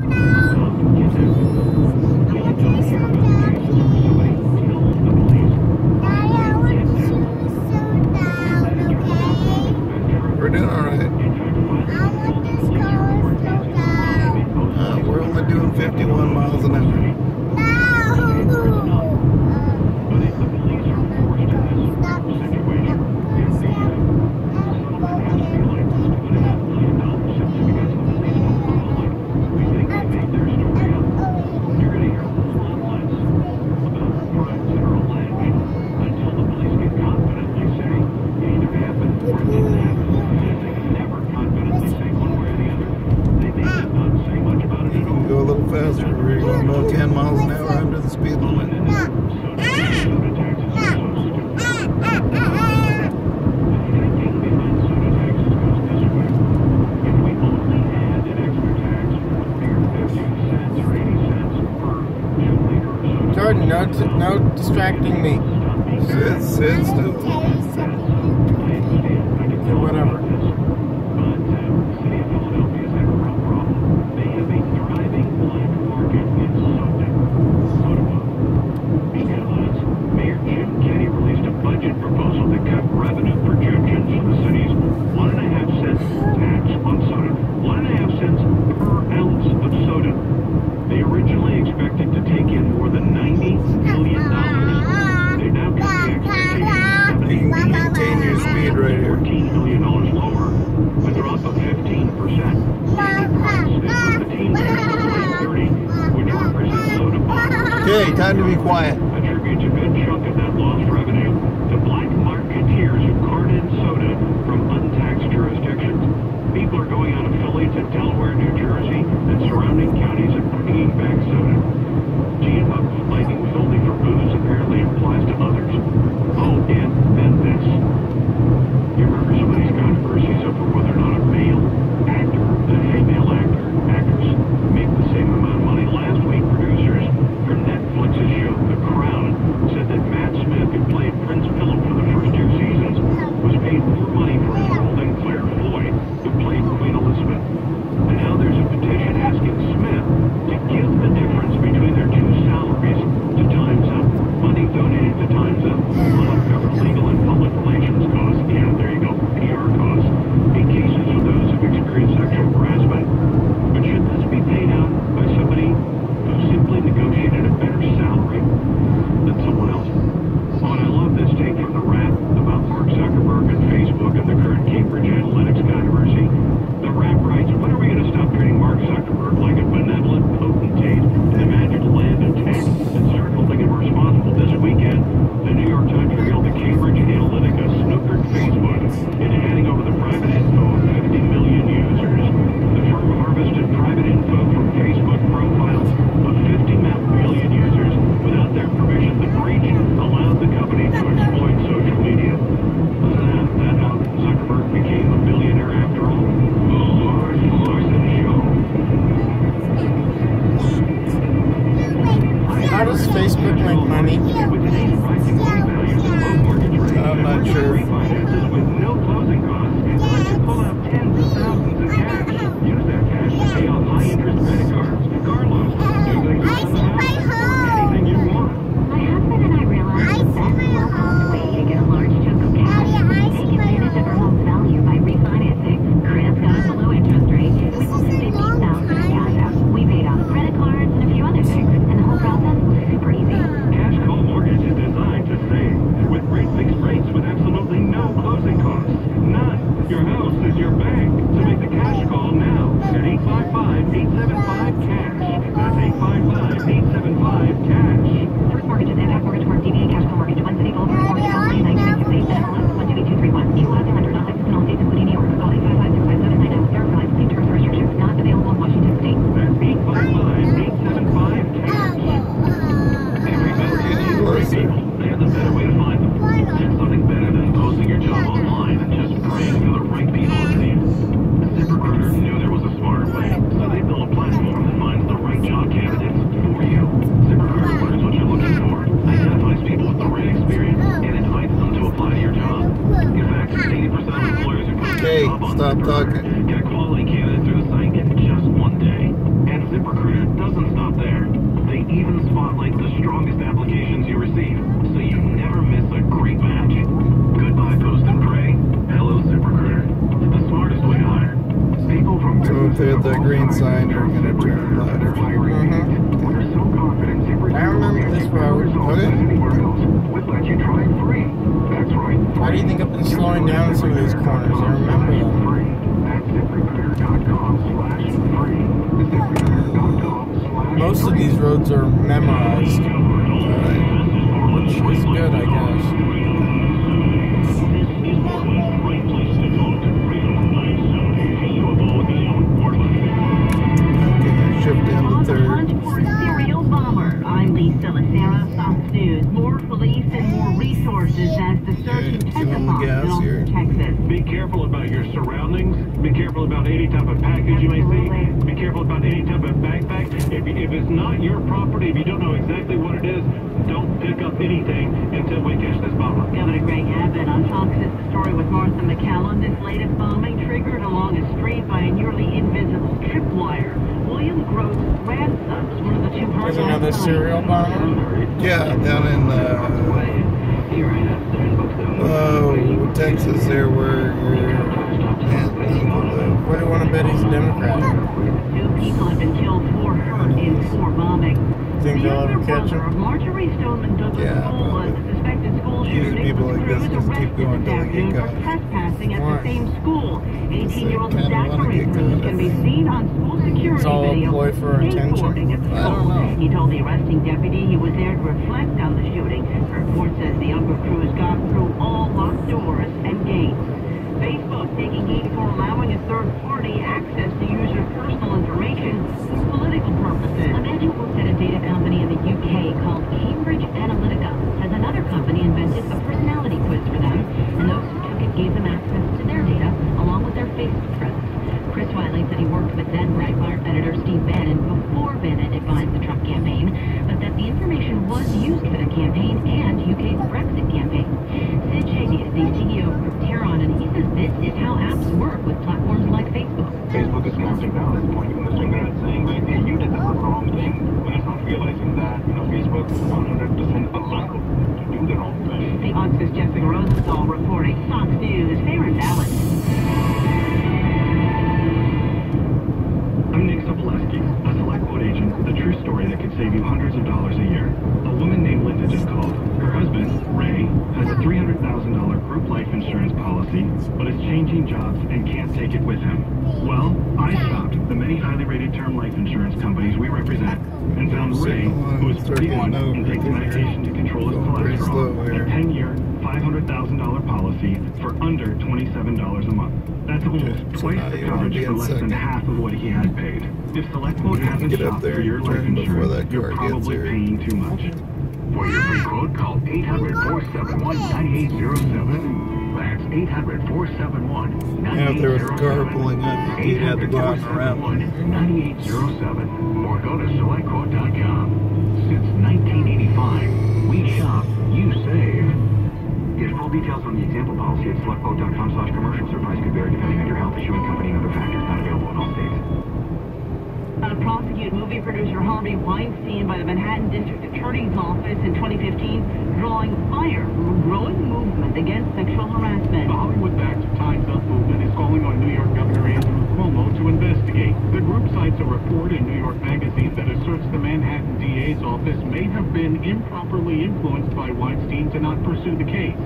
you No, no distracting me. Sit, sit still. time to be quiet. Times was Facebook like money? I'm not sure. stop talking. A through in just one day. And ZipRecruiter doesn't stop there. They even spotlight the strongest applications you receive, so you never miss a great match. Goodbye, post and pray. Hello, ZipRecruiter. The smartest way to hire. People from hit that green sign, you're going to turn left. Mm -hmm. We're so confident. ZipRecruiter I remember will this get better road. results Okay. than anywhere else. We'll let you try it free. That's right. Why do you think I've been slowing down some of these corners? I remember them. Free. That's ZipRecruiter.com slash free. ZipRecruiter.com slash Most of these roads are memorized, Alright. Uh, which is good, I guess. Okay, shift into On the third. hunt for a serial bomber. I'm Lisa Lacera, Be careful about any type of package you may see. Be careful about any type of backpack. If, if it's not your property, if you don't know exactly what it is, don't pick up anything until we catch this bomber. Governor Greg Abbott on Fox is the story with Martha MacCallum. This latest bombing triggered along a street by a nearly invisible tripwire. William Gross ransoms one of the two There's another serial bomber. Yeah, down in uh, oh, Texas, there where your aunt and. What do you want to bet he's a Democrat? Two people have been killed, four hurt in four bombing. Think the they'll ever catch him? Marjory Stoneman Douglas Yeah, was the suspected school shooter Nicholas like this Cruz just keep arrested going this afternoon for trespassing at the same school. 18-year-old They kinda wanna Zachary Cruz can be seen on school security It's all video ploy for attention? skateboarding at the school. He told the arresting deputy he was there to reflect on the shooting. The report says the younger Cruz got through all locked doors and gates. Facebook taking heat for allowing a third party access to user personal information for political purposes. A man who at a data company in the UK called Cambridge Analytica has another company invented a personality quiz for them, and those who took it gave them access to their data along with their Facebook presence. Chris Wylie said he worked with then Breitbart editor Steve Bannon before Bannon advised the Trump campaign, but that the information was used for the campaign and UK's Brexit campaign. Sid Shetty is the CEO of Crypteron, and he says this is how apps work with platforms like Facebook. Facebook is snapping down at this point from this thing they're saying like, hey, you did the wrong thing, but it's not realizing that, you know, Facebook 100% allowed to do the wrong thing. The Fox's Jessica Rosenthal reporting Fox News, fair and balanced. I'm Nick Soboleski, a SelectQuote agent with a true story that could save you hundreds of dollars a year. A woman named Linda just called. Her husband, Ray, has a $300,000 group life insurance policy, but is changing jobs and can't take it with him. Well, I shopped the many highly rated term life insurance companies we represent and found Ray, who is 31 and takes medication to control his cholesterol, a 10-year, $500,000 policy for under $27 a month. That's almost twice the coverage for less than half of what he had paid. If SelectQuote hasn't get up shopped there for your life insurance, you're probably paying too much. For your free quote, call 800-471-9807. That's 800-471-9807. Yeah, if there was a car pulling up, you'd have to go out and around. 9807 or go to selectquote.com. Since 1985, we shop, you save. Get full details on the example policy at selectquote.com slash commercials. Or price could vary depending on your health, issuing company, and other factors not available in all states. How to prosecute movie producer Harvey Weinstein by the Manhattan District Attorney's Office in 2015, drawing fire from a growing movement against sexual harassment. The Hollywood-backed Time's Up movement is calling on New York Governor Andrew Cuomo to investigate. The group cites a report in New York Magazine that asserts the Manhattan DA's office may have been improperly influenced by Weinstein to not pursue the case.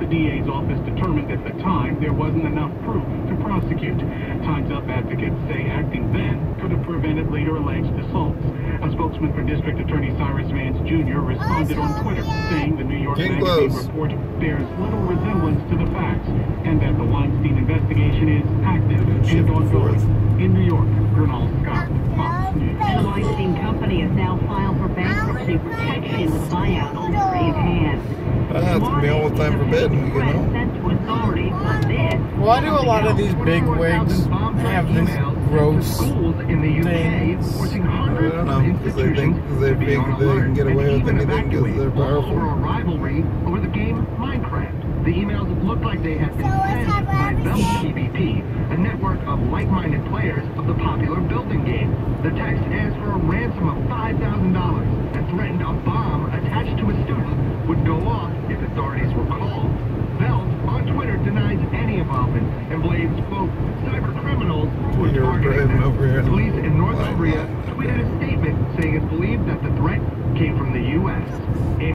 The DA's office determined at the time there wasn't enough proof to prosecute. Time's Up advocates say acting then could have prevented later alleged assaults. A spokesman for District Attorney Cyrus Vance Jr. responded on Twitter, saying the New York Getting Magazine close. report bears little resemblance to the facts, and that the Weinstein investigation is active and ongoing. In New York, Gernal Scott, Fox News. The Weinstein Company has now filed for bankruptcy protection with buyout in grave hands. It's gonna be almost time for bed when we get home. Sent to authorities, but this Why do a lot of these big wigs have this gross the UK, things? I don't of know, 'cause they think- they institutions to be think they can get away with even anything 'cause they're powerful. Over a rivalry over the game Minecraft. The emails looked like they had been So what's sent up, by Abby? VeltPvP, a network of like-minded players of the popular building game. The text asked for a ransom of $5,000 and threatened a bomb attached to a student would go off if authorities were called. Belt on Twitter denies any involvement and blames, quote, cyber criminals who are targeting them. Police in North Korea tweeted a statement saying it's believed that the threat came from the U.S.